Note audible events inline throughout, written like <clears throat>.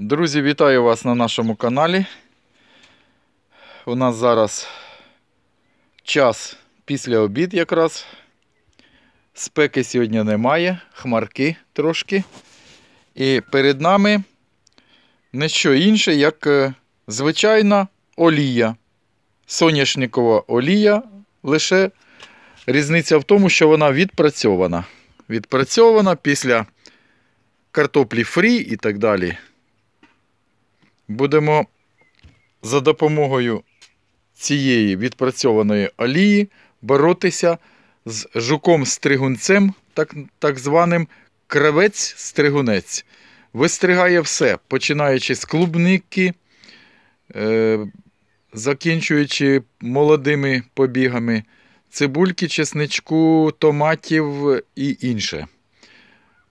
Друзі, вітаю вас на нашому каналі. У нас зараз час після обід якраз. Спеки сьогодні немає, хмарки трошки. І перед нами не що інше, як е, звичайна олія. Соняшникова олія. Лише різниця в тому, що вона відпрацьована. Відпрацьована після картоплі фрі і так далі. Будемо за допомогою цієї відпрацьованої олії боротися з жуком-стригунцем, так, так званим кравець-стригунець. Вистригає все, починаючи з клубники, е, закінчуючи молодими побігами, цибульки, чесничку, томатів і інше.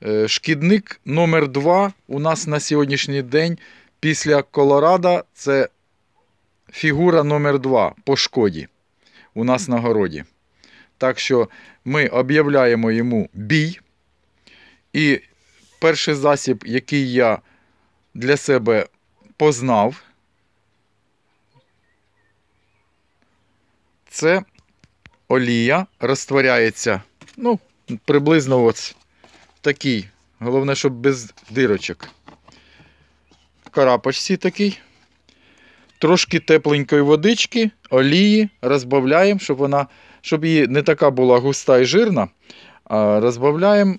Е, шкідник номер 2 у нас на сьогоднішній день після Колорадо це фігура номер 2 по шкоді у нас на городі. Так що ми об'являємо йому бій. І перший засіб, який я для себе познав, це олія розтворяється, ну, приблизно ось такий. Головне, щоб без дирочок. Карапочці такий. Трошки тепленької водички, олії розбавляємо, щоб вона, щоб її не така була густа і жирна. Розбавляємо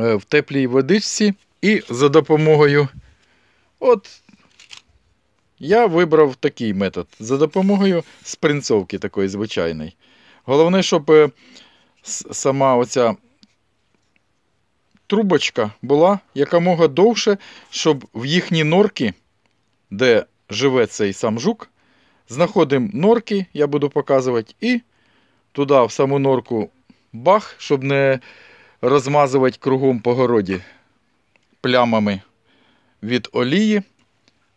е, в теплій водичці і за допомогою. От я вибрав такий метод. За допомогою спринцовки такої звичайної. Головне, щоб е, сама оця трубочка була якомога довше, щоб в їхні норки, де живе цей сам жук, знаходимо норки, я буду показувати, і туди, в саму норку, бах, щоб не розмазувати кругом по городі плямами від олії,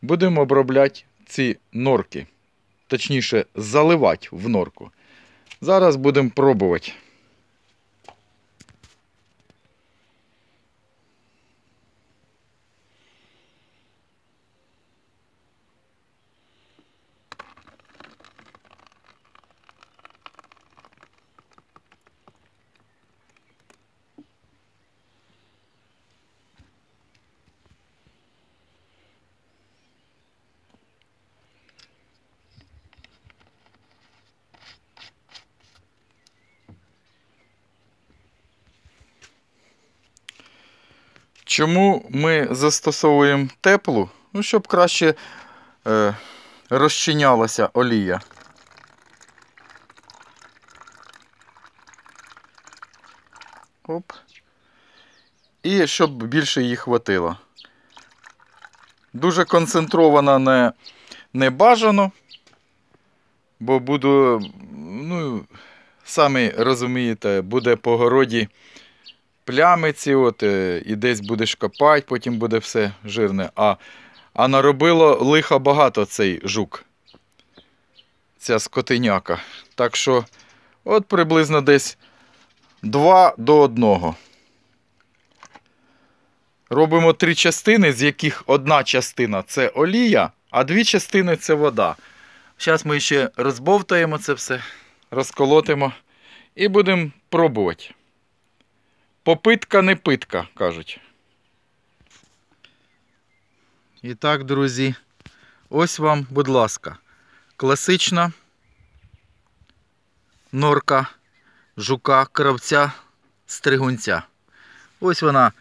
будемо обробляти ці норки. Точніше, заливати в норку. Зараз будемо пробувати. Чому ми застосовуємо теплу? Ну, щоб краще е, розчинялася олія. Оп. І щоб більше її хватило. Дуже концентрована не, не бажано, бо буду, ну, самі розумієте, буде по городі плями ці, от, е, і десь будеш копати, потім буде все жирне. А а наробило лиха багато цей жук. Ця скотиняка. Так що, от приблизно десь 2 до 1. Робимо три частини, з яких одна частина це олія, а дві частини це вода. Зараз ми ще розбовтаємо це все, розколотимо і будемо пробувати. Попитка не питка, кажуть. І так, друзі, ось вам, будь ласка, класична норка жука, кравця, стригунця. Ось вона.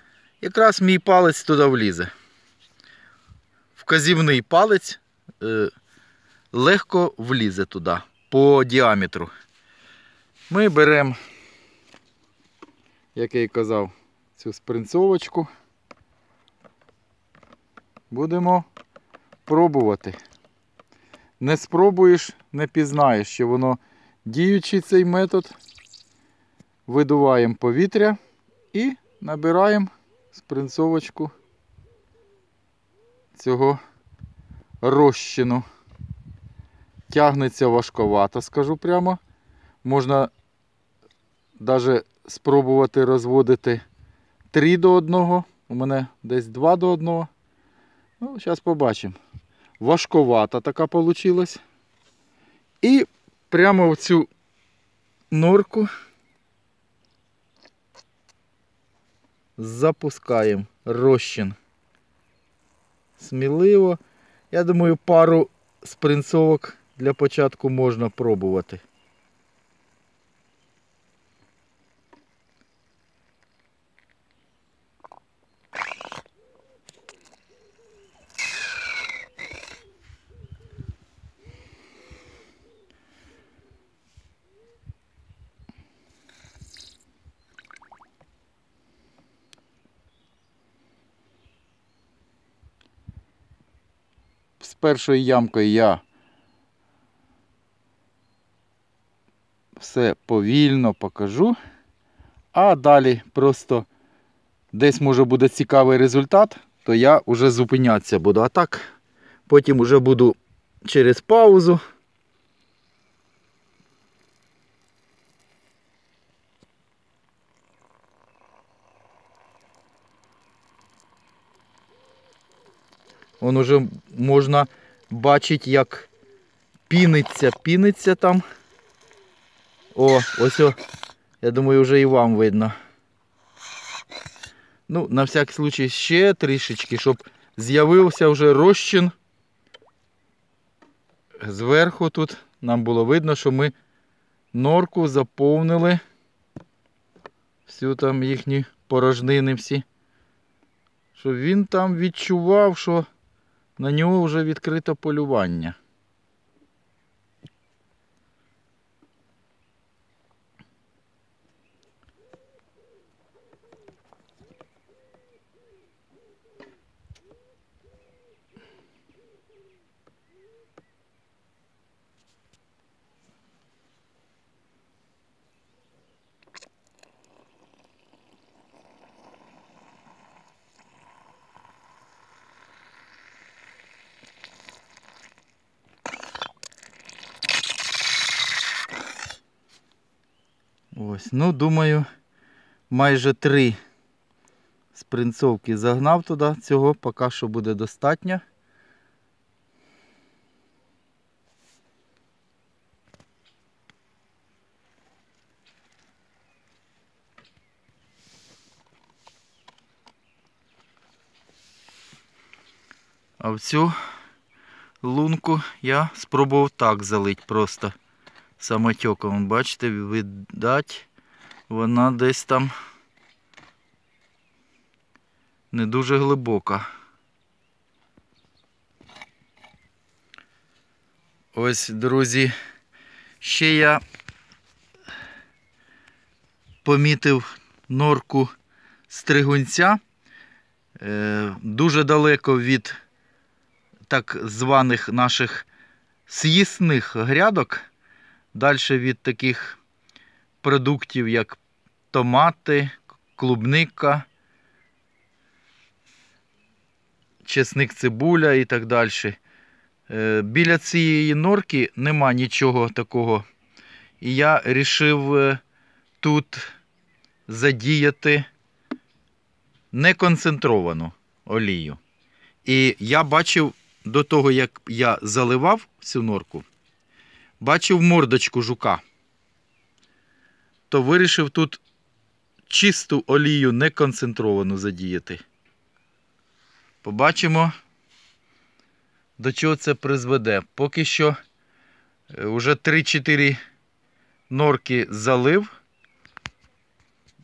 Якраз мій палець туди влізе. Вказівний палець е, легко влізе туди по діаметру. Ми беремо як я і казав, цю спринцовочку. Будемо пробувати. Не спробуєш, не пізнаєш, що воно діючий цей метод. Видуваємо повітря і набираємо спринцовочку цього розчину. Тягнеться важковато, скажу прямо. Можна навіть спробувати розводити 3 до 1. У мене десь 2 до 1. Ну, зараз побачимо. Важковата така вийшла. І прямо в цю норку запускаємо розчин. Сміливо. Я думаю, пару спринцовок для початку можна пробувати. Першою ямкою я все повільно покажу, а далі просто десь може буде цікавий результат, то я вже зупинятися буду. А так, потім вже буду через паузу. Вон уже можна бачити, як піниться, піниться там. О, ось я думаю, вже і вам видно. Ну, на всякий случай ще трішечки, щоб з'явився вже розчин. Зверху тут нам було видно, що ми норку заповнили. Всю там їхні порожнини всі. Щоб він там відчував, що на нього вже відкрито полювання. Ось, ну, думаю, майже три спринцовки загнав туди. Цього поки що буде достатньо. А в цю лунку я спробував так залить просто самотеком. Бачите, видать, вона десь там не дуже глибока. Ось, друзі, ще я помітив норку стригунця е, дуже далеко від так званих наших з'їсних грядок. Далі від таких продуктів, як томати, клубника, чесник цибуля і так далі. Е, біля цієї норки нема нічого такого. І я вирішив тут задіяти неконцентровану олію. І я бачив до того, як я заливав цю норку, бачив мордочку жука, то вирішив тут чисту олію неконцентровану задіяти. Побачимо, до чого це призведе. Поки що вже 3-4 норки залив.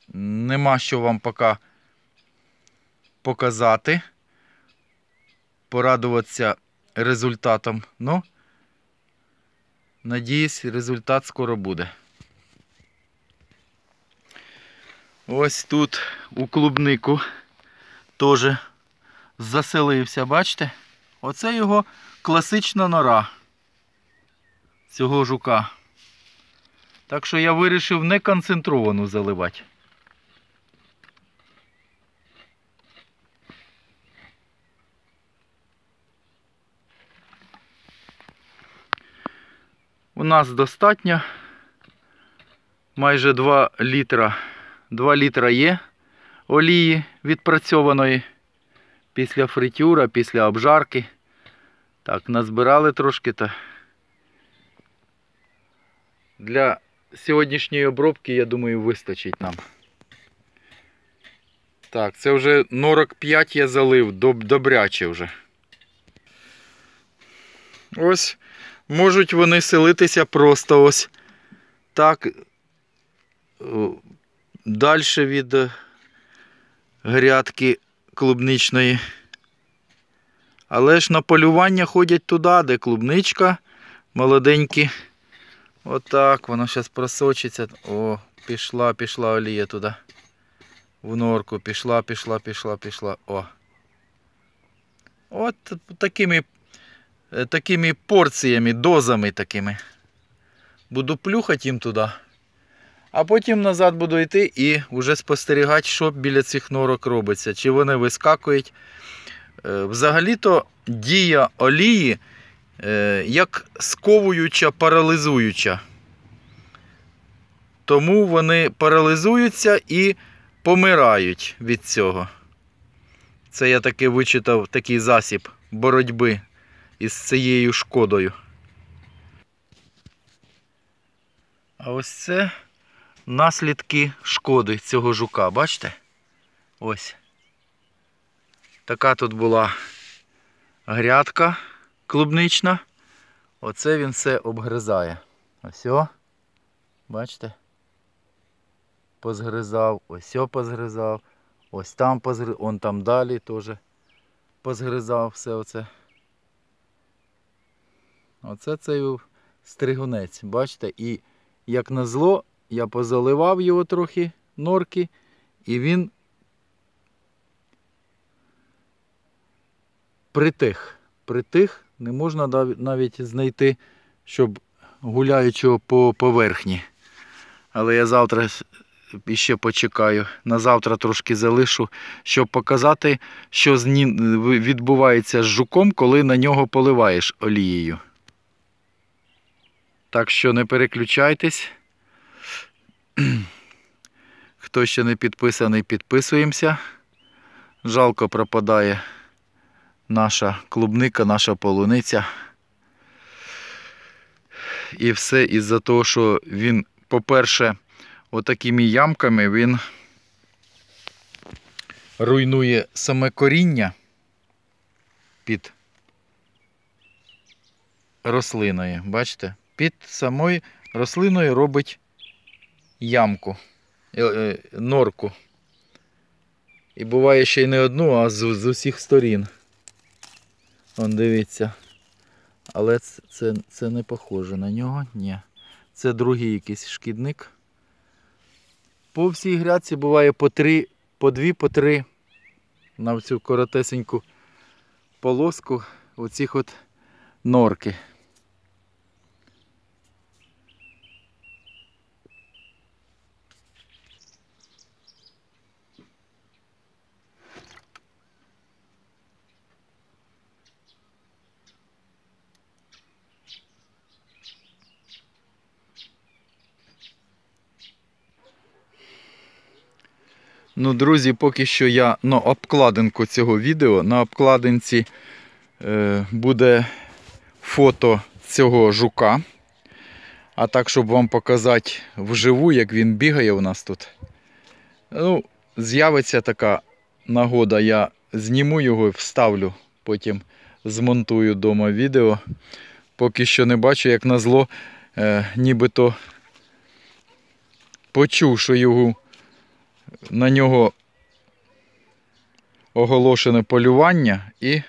Нема що вам поки показати, порадуватися результатом. Ну, Надіюсь, результат скоро буде. Ось тут у клубнику теж заселився, бачите? Оце його класична нора цього жука. Так що я вирішив не концентровану заливати. У нас достатньо майже 2 літра. 2 літра є олії відпрацьованої. після фритюра, після обжарки. Так, назбирали трошки та. Для сьогоднішньої обробки, я думаю, вистачить нам. Так, це вже норок 5 я залив, добряче вже. Ось можуть вони селитися просто ось так далі від е, грядки клубничної. Але ж на полювання ходять туди, де клубничка, молоденькі. Отак, воно зараз просочиться. О, пішла, пішла олія туди. В норку, пішла, пішла, пішла, пішла. О. От такими, е, такими порціями, дозами такими. Буду плюхати їм туди. А потім назад буду йти і вже спостерігати, що біля цих норок робиться. Чи вони вискакують. Е, Взагалі-то дія олії е, як сковуюча, паралізуюча. Тому вони паралізуються і помирають від цього. Це я таки вичитав такий засіб боротьби із цією шкодою. А ось це наслідки шкоди цього жука, бачите? Ось. Така тут була грядка клубнична. Оце він все обгризає. Ось. Бачите? Позгризав, ось о позгризав, ось там позгризав, он там далі теж позгризав все оце. Оце цей стригунець, бачите? І як назло, я позаливав його трохи норки, і він притих. Притих, не можна навіть знайти, щоб гуляючого по поверхні. Але я завтра іще почекаю. На завтра трошки залишу, щоб показати, що відбувається з жуком, коли на нього поливаєш олією. Так що не переключайтесь. <clears throat> Хто ще не підписаний, підписуємося. Жалко пропадає наша клубника, наша полуниця. І все із-за того, що він, по-перше, отакими ямками він руйнує саме коріння під рослиною. Бачите? Під самою рослиною робить ямку, е, е, норку. І буває ще й не одну, а з, з усіх сторін. Вон дивіться. Але це, це, це не похоже на нього. Ні. Це другий якийсь шкідник. По всій грядці буває по три, по дві, по три на цю коротесеньку полоску оцих от норки. Ну, друзі, поки що я на обкладинку цього відео. На обкладинці е, буде фото цього жука. А так, щоб вам показати вживу, як він бігає у нас тут. Ну, з'явиться така нагода, я зніму його і вставлю, потім змонтую вдома відео. Поки що не бачу, як назло, е, нібито почув, що його на нього оголошене полювання і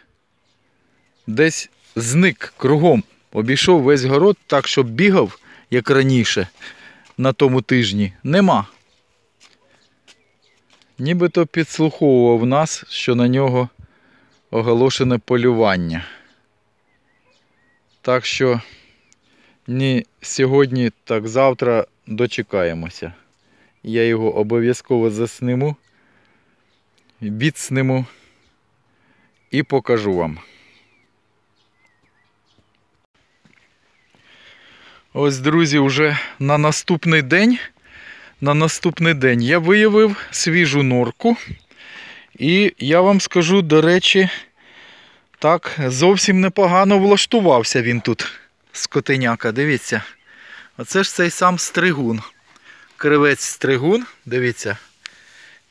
десь зник кругом. Обійшов весь город так, щоб бігав, як раніше, на тому тижні, нема. Нібито підслуховував нас, що на нього оголошене полювання. Так що ні сьогодні, так завтра дочекаємося. Я його обов'язково засниму, відсниму і покажу вам. Ось, друзі, вже на наступний день. На наступний день я виявив свіжу норку. І я вам скажу, до речі, так, зовсім непогано влаштувався він тут, скотиняка. Дивіться. Оце ж цей сам стригун. Кривець стригун, дивіться,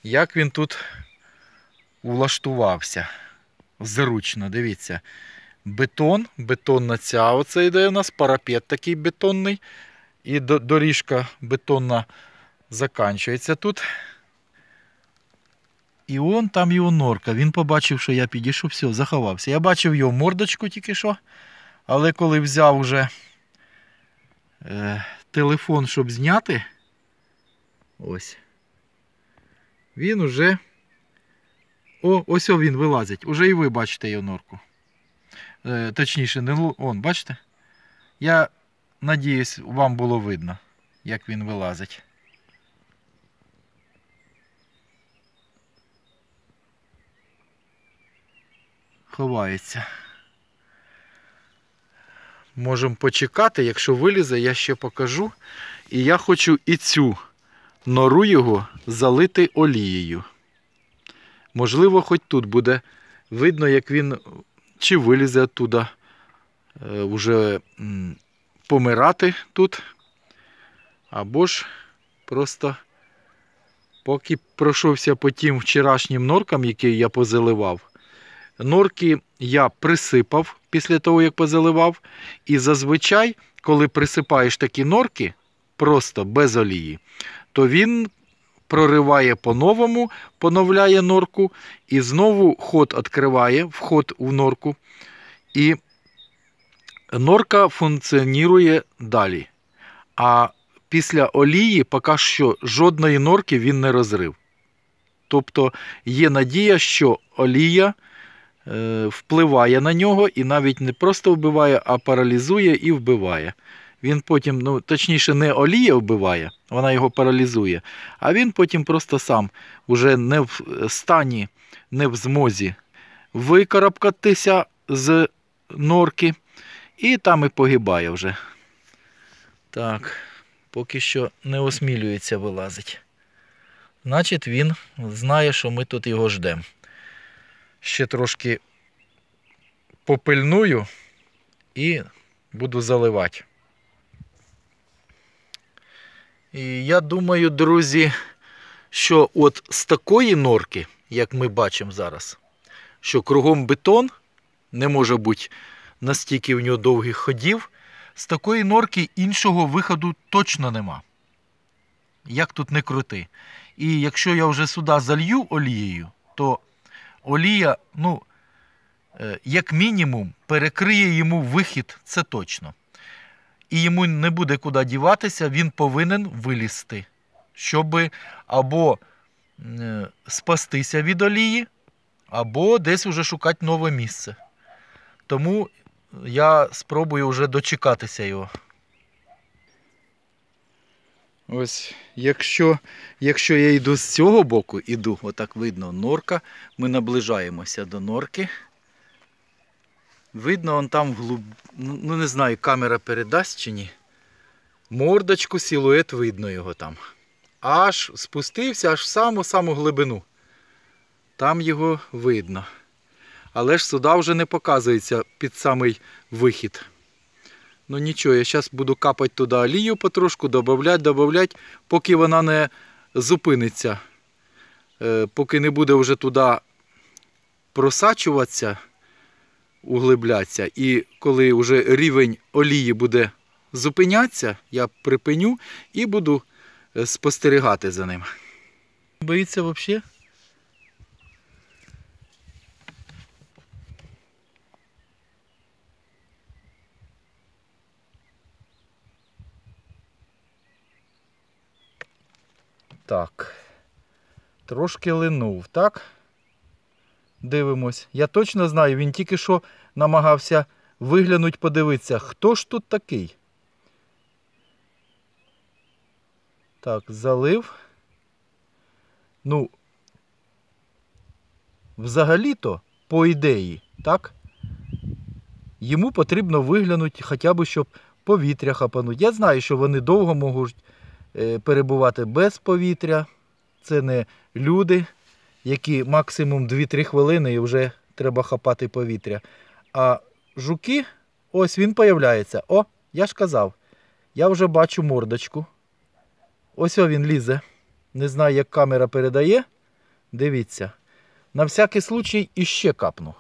як він тут влаштувався. Зручно, дивіться. Бетон, бетонна ця оце йде у нас, парапет такий бетонний. І доріжка бетонна заканчується тут. І он там його норка. Він побачив, що я підійшов, все, заховався. Я бачив його мордочку тільки що. Але коли взяв уже е, телефон, щоб зняти, ось. Він уже. О, ось він вилазить. Уже і ви бачите його норку. Е, точніше, не лу- он, бачите? Я надіюсь, вам було видно, як він вилазить. Ховається. Можемо почекати, якщо вилізе, я ще покажу. І я хочу і цю нору його залити олією. Можливо, хоч тут буде видно, як він чи вилізе оттуда е, вже помирати тут. Або ж просто поки пройшовся по тим вчорашнім норкам, які я позаливав. Норки я присипав після того, як позаливав. І зазвичай, коли присипаєш такі норки, просто без олії, то він прориває по-новому, поновляє норку і знову ход відкриває, вход у норку. І норка функціонує далі. А після олії поки що жодної норки він не розрив. Тобто є надія, що олія е, впливає на нього і навіть не просто вбиває, а паралізує і вбиває. Він потім, ну точніше, не олія вбиває, вона його паралізує, а він потім просто сам уже не в стані, не в змозі викарабкатися з норки, і там і погибає вже. Так, поки що не осмілюється вилазить. Значить, він знає, що ми тут його ждемо. Ще трошки попильную і буду заливати. І я думаю, друзі, що от з такої норки, як ми бачимо зараз, що кругом бетон, не може бути настільки в нього довгих ходів, з такої норки іншого виходу точно нема. Як тут не крути. І якщо я вже сюди залью олією, то олія, ну, е, як мінімум, перекриє йому вихід, це точно. І йому не буде куди діватися, він повинен вилізти, щоб або е, спастися від олії, або десь уже шукати нове місце. Тому я спробую вже дочекатися його. Ось, якщо, якщо я йду з цього боку, іду, отак видно норка, ми наближаємося до норки. Видно, он там вглуб... ну ну, не знаю, камера передасть чи ні. Мордочку, силует видно його там. Аж спустився аж в саму-саму глибину. Там його видно. Але ж сюди вже не показується під самий вихід. Ну нічого, я зараз буду капати туди олію потрошку, додавати, додавати, поки вона не зупиниться. Е, поки не буде вже туди просачуватися, углиблятися. І коли вже рівень олії буде зупинятися, я припиню і буду е, спостерігати за ним. Боїться взагалі? Так. Трошки линув, так? Дивимось. Я точно знаю, він тільки що намагався виглянуть, подивитися, хто ж тут такий. Так, залив. Ну, взагалі-то, по ідеї, так? Йому потрібно виглянути хоча б, щоб повітря хапануть. Я знаю, що вони довго можуть е, перебувати без повітря. Це не люди, які максимум 2-3 хвилини і вже треба хапати повітря. А жуки, ось він появляється. О, я ж казав, я вже бачу мордочку. Ось він лізе. Не знаю, як камера передає. Дивіться. На всякий случай іще капну.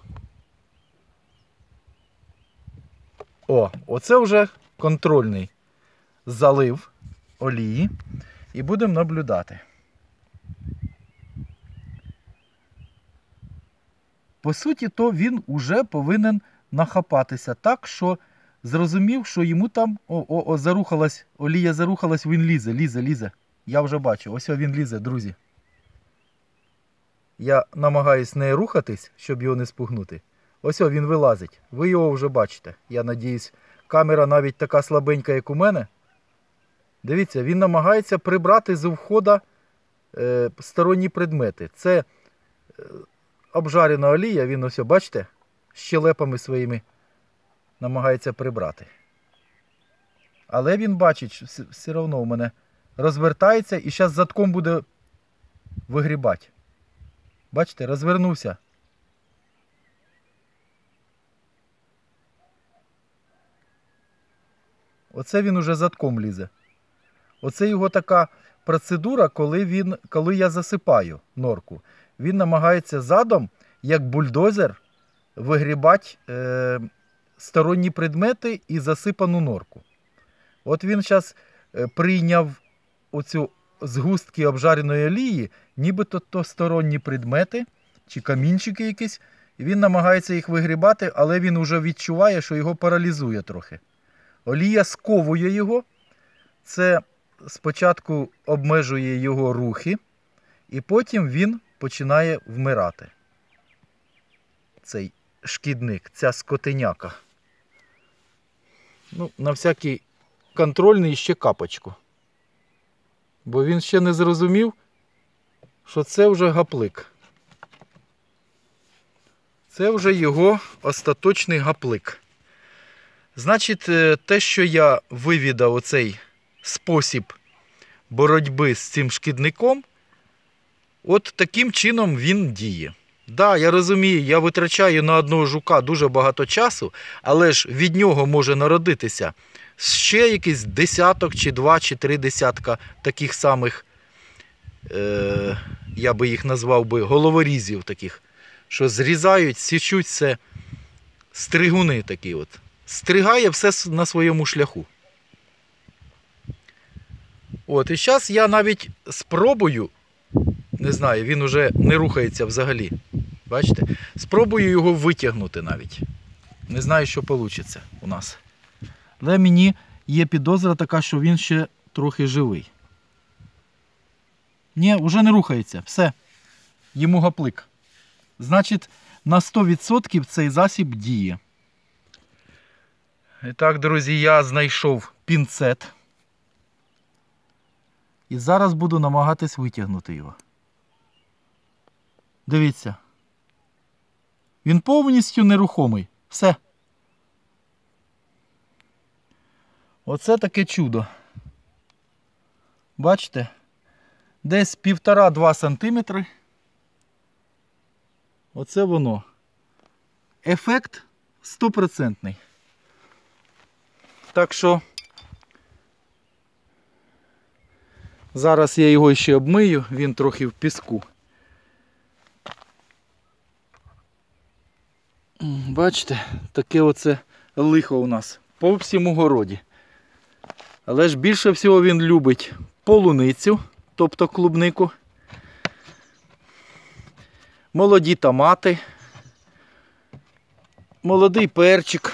О, оце вже контрольний залив олії. І будемо наблюдати. По суті, то він уже повинен нахапатися так, що зрозумів, що йому там о, о, о, зарухалась, олія зарухалась, він лізе, лізе, лізе. Я вже бачу, ось він лізе, друзі. Я намагаюсь не рухатись, щоб його не спугнути. Ось він вилазить. Ви його вже бачите. Я надіюсь, камера навіть така слабенька, як у мене. Дивіться, він намагається прибрати з входа е, сторонні предмети. Це е, обжарена олія, він ось, бачите, щелепами своїми намагається прибрати. Але він бачить, все, одно у мене розвертається і зараз задком буде вигрібати. Бачите, розвернувся. Оце він уже задком лізе. Оце його така процедура, коли він, коли я засипаю норку. Він намагається задом, як бульдозер, вигрібати е, сторонні предмети і засипану норку. От він зараз е, прийняв оцю згустки обжареної олії, нібито то сторонні предмети чи камінчики якісь. І він намагається їх вигрібати, але він вже відчуває, що його паралізує трохи. Олія сковує його. Це спочатку обмежує його рухи, і потім він починає вмирати. Цей шкідник, ця скотиняка. Ну, на всякий контрольний ще капочку. Бо він ще не зрозумів, що це вже гаплик. Це вже його остаточний гаплик. Значить, е, те, що я вивідав оцей спосіб боротьби з цим шкідником, от таким чином він діє. Да, я розумію, я витрачаю на одного жука дуже багато часу, але ж від нього може народитися ще якийсь десяток, чи два, чи три десятка таких самих, е, я би їх назвав би головорізів таких, що зрізають, січуть це стригуни такі от. Стригає все на своєму шляху. От, і зараз я навіть спробую, не знаю, він уже не рухається взагалі. Бачите? Спробую його витягнути навіть. Не знаю, що вийде у нас. Але мені є підозра така, що він ще трохи живий. Ні, вже не рухається. Все. Йому гаплик. Значить, на 100% цей засіб діє. І так, друзі, я знайшов пінцет. І зараз буду намагатись витягнути його. Дивіться. Він повністю нерухомий. Все. Оце таке чудо. Бачите? Десь півтора-два сантиметри. Оце воно. Ефект стопроцентний. Так що зараз я його ще обмию, він трохи в піску. Бачите, таке оце лихо у нас по всьому городі. Але ж більше всього він любить полуницю, тобто клубнику, молоді томати, молодий перчик.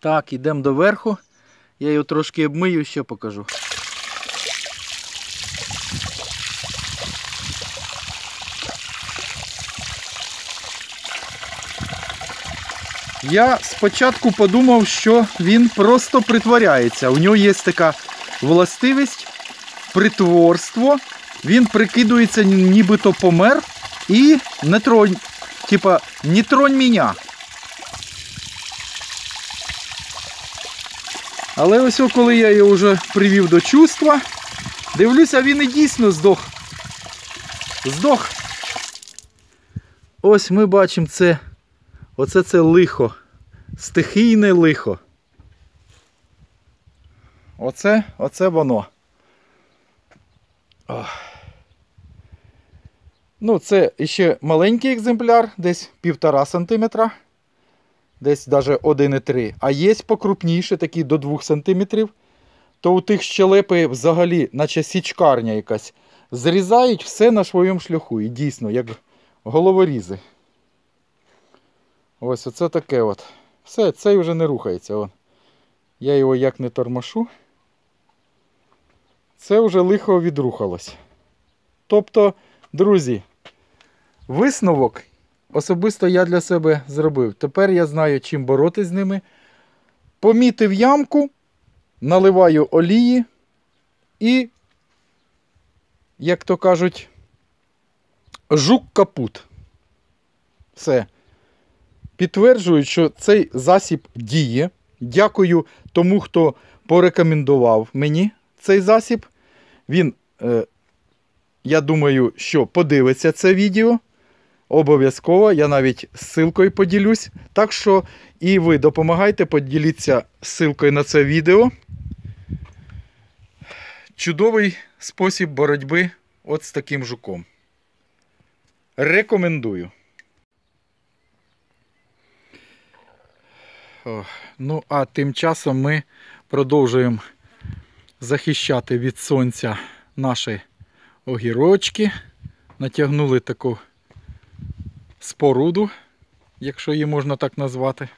Так, йдемо до верху. Я його трошки обмию, ще покажу. Я спочатку подумав, що він просто притворяється. У нього є така властивість, притворство. Він прикидується, нібито помер і не тронь. Типа, не тронь мене. Але ось коли я його вже привів до чувства, дивлюся, він і дійсно здох. Здох. Ось ми бачимо це. Оце це лихо. Стихійне лихо. Оце, оце воно. Ох. Ну, це ще маленький екземпляр, десь півтора сантиметра. Десь навіть 1,3. А є покрупніше, такі до 2 сантиметрів. То у тих щелепи взагалі, наче січкарня якась. Зрізають все на своєму шляху. І дійсно, як головорізи. Ось оце таке от. Все, цей вже не рухається. Вон. Я його як не тормошу. Це вже лихо відрухалось. Тобто, друзі, висновок особисто я для себе зробив. Тепер я знаю, чим боротись з ними. Помітив ямку, наливаю олії і, як то кажуть, жук капут. Все. Підтверджую, що цей засіб діє. Дякую тому, хто порекомендував мені цей засіб. Він, е, я думаю, що подивиться це відео. Обов'язково, я навіть ссылкою поділюсь. Так що і ви допомагайте, поділіться ссылкою на це відео. Чудовий спосіб боротьби от з таким жуком. Рекомендую. Ну, а тим часом ми продовжуємо захищати від сонця наші огірочки. Натягнули таку споруду, якщо її можна так назвати.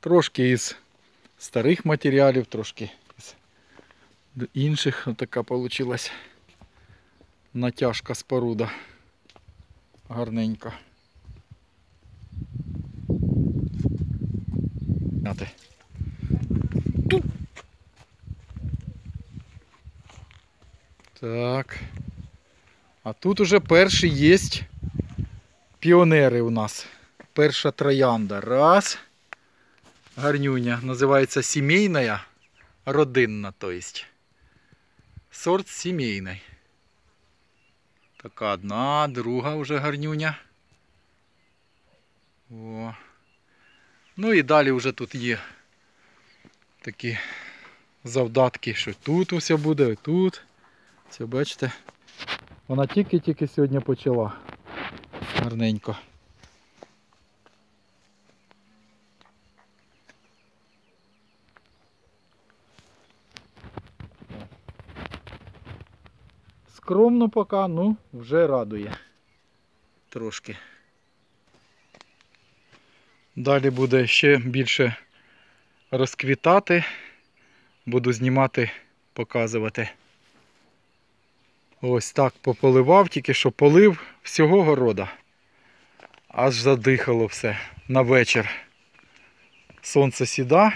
Трошки із старих матеріалів, трошки з інших. Така вийшла натяжка споруда. Гарненька. Няти. Тут. Так. А тут уже перші є піонери у нас. Перша троянда. Раз. Гарнюня. Називається сімейна, родинна, то есть. Сорт сімейний. Така одна, друга вже гарнюня. О. Ну і далі вже тут є такі завдатки, що тут усе буде, і тут. Це бачите. Вона тільки-тільки сьогодні почала. Гарненько. Скромно поки, ну, вже радує. Трошки. Далі буде ще більше розквітати. Буду знімати, показувати. Ось так пополивав, тільки що полив всього города. Аж задихало все на вечір. Сонце сіда.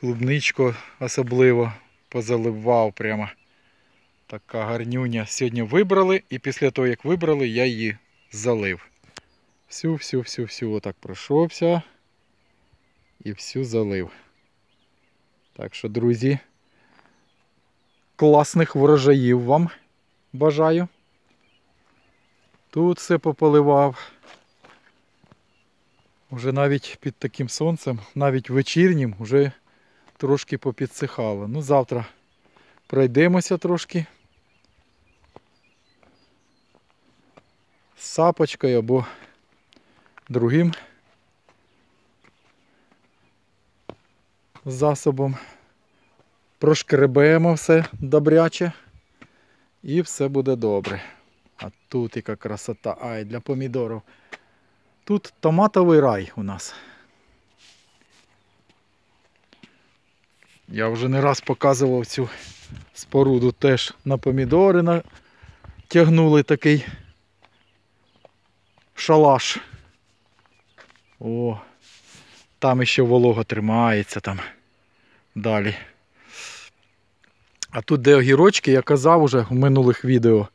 Клубничку особливо позаливав прямо. Така гарнюня. Сьогодні вибрали і після того як вибрали, я її залив. Всю, всю, всю, всю отак пройшовся і всю залив. Так що, друзі, класних врожаїв вам бажаю. Тут все пополивав. Уже навіть під таким сонцем, навіть вечірнім, вже трошки попідсихало. Ну, завтра пройдемося трошки. З сапочкою або другим засобом. Прошкребемо все добряче і все буде добре. А тут яка красота. Ай, для помідорів. Тут томатовий рай у нас. Я вже не раз показував цю споруду теж на помідори натягнули такий шалаш. О, там ще волога тримається там далі. А тут де огірочки, я казав уже в минулих відео,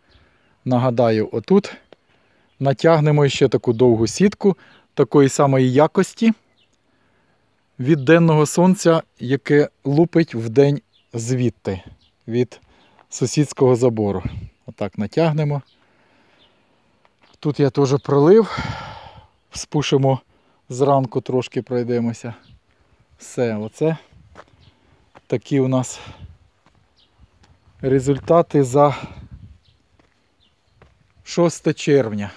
нагадаю, отут натягнемо ще таку довгу сітку такої самої якості від денного сонця, яке лупить в день звідти від сусідського забору. Отак натягнемо. Тут я теж пролив. Спушимо зранку, трошки пройдемося. Все, оце такі у нас результати за 6 червня.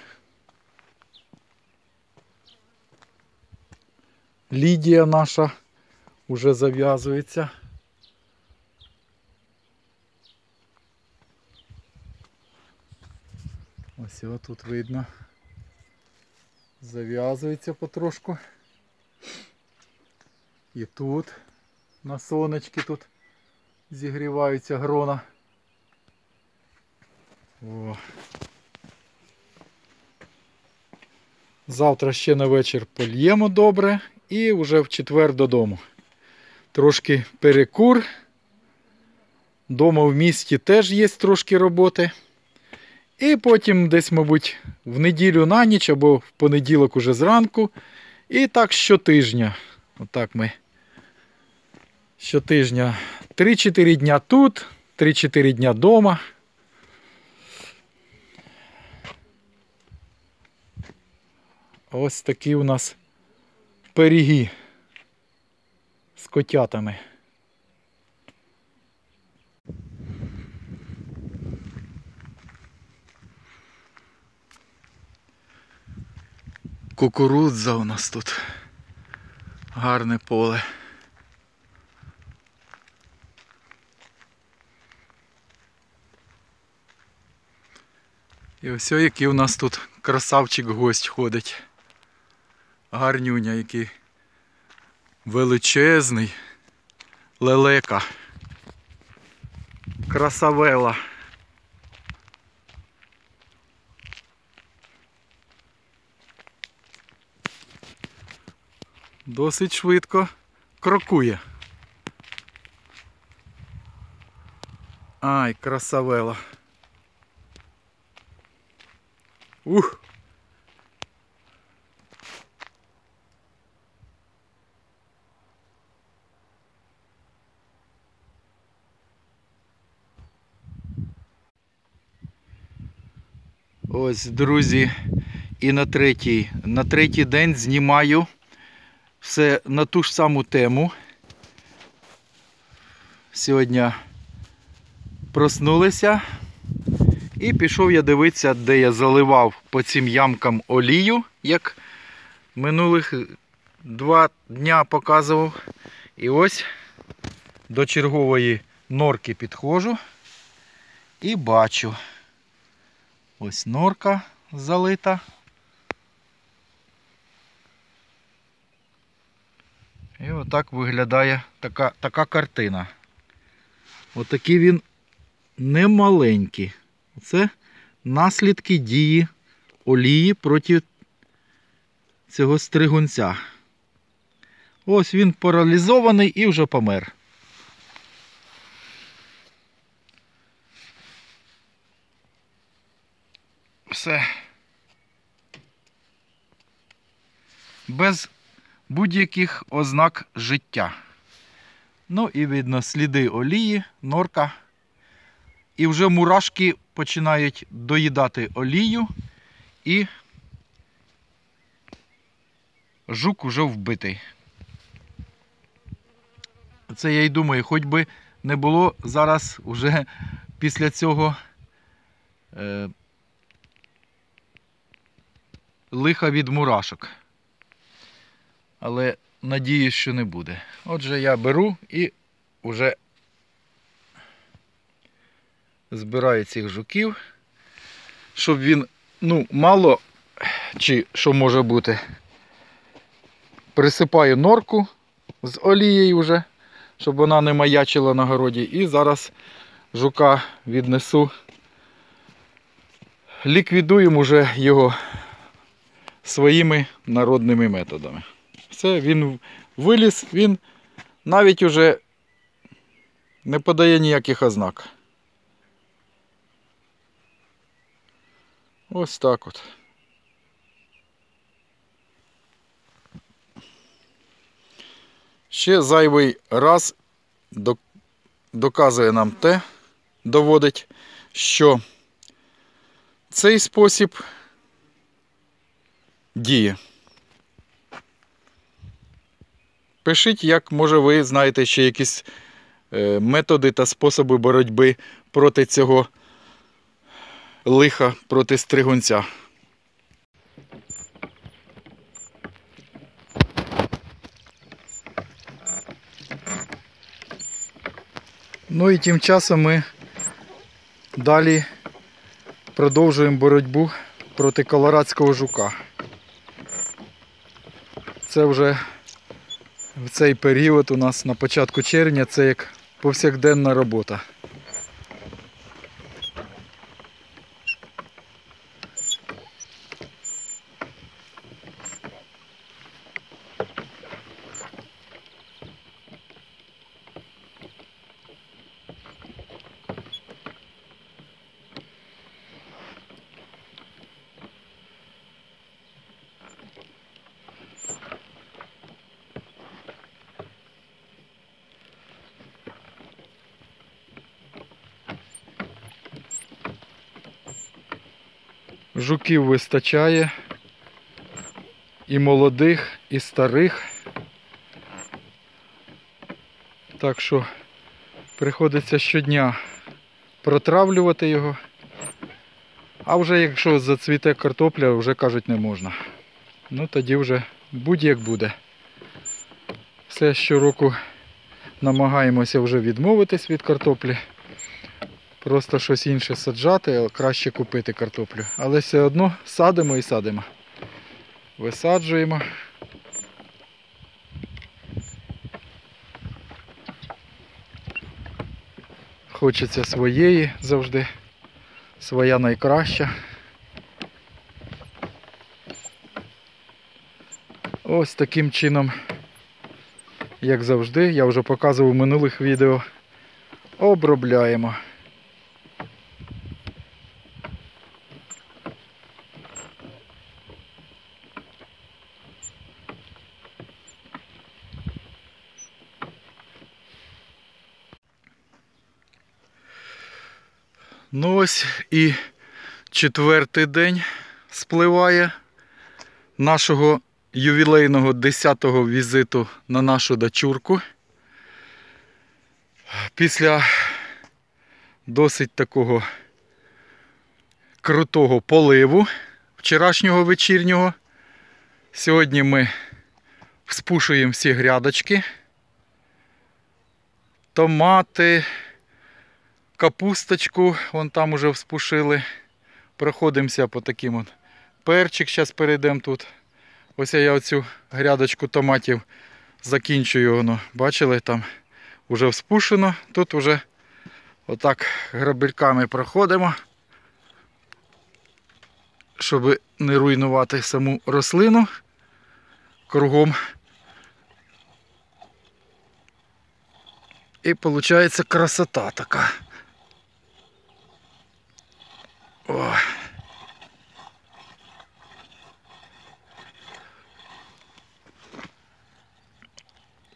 Лідія наша вже зав'язується. Ось його тут видно. Зав'язується потрошку. І тут на сонечки тут зігріваються грона. О. Завтра ще на вечір польємо добре і вже в четвер додому. Трошки перекур. Дома в місті теж є трошки роботи. І потім десь, мабуть, в неділю на ніч або в понеділок уже зранку. І так щотижня. Отак ми. Щотижня 3-4 дня тут, 3-4 дня вдома. Ось такі у нас пиріги з котятами. Кукурудза у нас тут. Гарне поле. І ось який у нас тут красавчик гость ходить. Гарнюня який величезний. Лелека. Красавела. Досить швидко крокує. Ай, красавела. Ух! Ось, друзі, і на третій, на третій день знімаю все на ту ж саму тему. Сьогодні проснулися і пішов я дивитися, де я заливав по цим ямкам олію, як минулих два дня показував. І ось до чергової норки підходжу і бачу. Ось норка залита. І отак виглядає така така картина. Отакий він немаленький. Це наслідки дії олії проти цього стригунця. Ось він паралізований і вже помер. Все. Без будь-яких ознак життя. Ну і видно сліди олії, норка. І вже мурашки починають доїдати олію і жук уже вбитий. Це я й думаю, хоч би не було зараз уже після цього е, лиха від мурашок. Але надіюсь, що не буде. Отже, я беру і вже збираю цих жуків, щоб він, ну, мало чи що може бути, присипаю норку з олією вже, щоб вона не маячила на городі. І зараз жука віднесу. Ліквідуємо вже його своїми народними методами. Все, він виліз, він навіть уже не подає ніяких ознак. Ось так от. Ще зайвий раз доказує нам те, доводить, що цей спосіб діє. Пишіть, як може ви знаєте ще якісь е, методи та способи боротьби проти цього лиха, проти стригунця. Ну і тим часом ми далі продовжуємо боротьбу проти колорадського жука. Це вже в цей період у нас на початку червня це як повсякденна робота. Жуків вистачає і молодих, і старих. Так що приходиться щодня протравлювати його. А вже якщо зацвіте картопля, вже кажуть не можна. Ну тоді вже будь-як буде. Все щороку намагаємося вже відмовитись від картоплі. Просто щось інше саджати, краще купити картоплю. Але все одно садимо і садимо. Висаджуємо. Хочеться своєї завжди. Своя найкраща. Ось таким чином, як завжди, я вже показував в минулих відео, обробляємо. Ну ось і четвертий день спливає нашого ювілейного 10-го візиту на нашу дочурку. Після досить такого крутого поливу вчорашнього вечірнього. Сьогодні ми вспушуємо всі грядочки, томати капусточку, вон там уже вспушили. Проходимося по таким от. Перчик зараз перейдемо тут. Ось я оцю грядочку томатів закінчую. Воно. Бачили, там вже вспушено. Тут вже отак грабельками проходимо, щоб не руйнувати саму рослину кругом. І виходить красота така. О.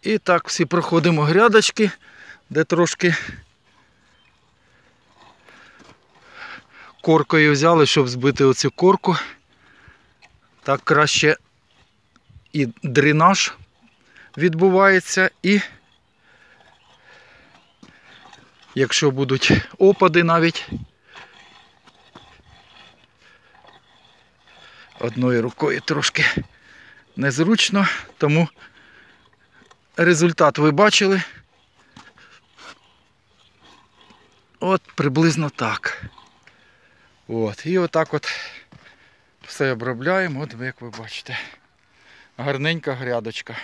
І так всі проходимо грядочки, де трошки коркою взяли, щоб збити оцю корку. Так краще і дренаж відбувається, і якщо будуть опади навіть, одною рукою трошки незручно, тому результат ви бачили. От приблизно так. От. І отак от все обробляємо, от як ви бачите. Гарненька грядочка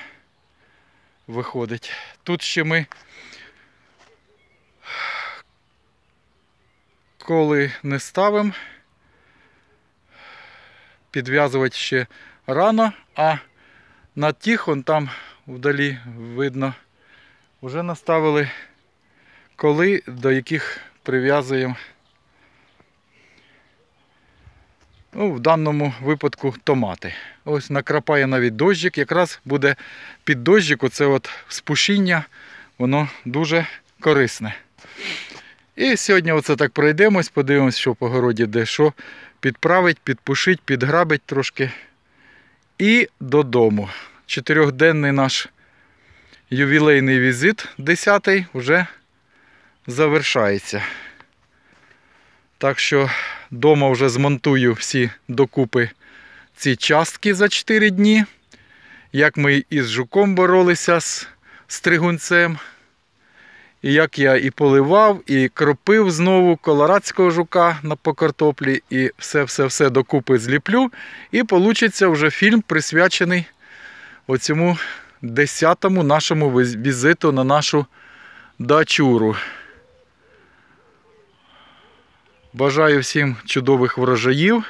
виходить. Тут ще ми, коли не ставимо, підв'язувати ще рано, а на тих, он там вдалі видно, вже наставили коли, до яких прив'язуємо. Ну, В даному випадку томати. Ось накрапає навіть дощик, якраз буде під дощик, оце от спушіння, воно дуже корисне. І сьогодні оце так пройдемось, подивимось, що по городі де що. Підправить, підпушить, підграбить трошки. І додому. Чотирьохденний наш ювілейний візит, 10-й, вже завершається. Так що вдома вже змонтую всі докупи ці частки за 4 дні. Як ми із жуком боролися з стригунцем. І як я і поливав, і кропив знову колорадського жука на по картоплі, і все-все-все докупи зліплю. І вийде вже фільм присвячений оцьому 10-му нашому візиту на нашу дачуру. Бажаю всім чудових врожаїв,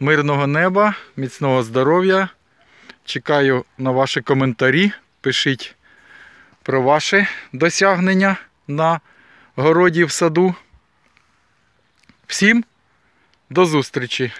мирного неба, міцного здоров'я. Чекаю на ваші коментарі. Пишіть про ваші досягнення на городі в саду. Всім до зустрічі!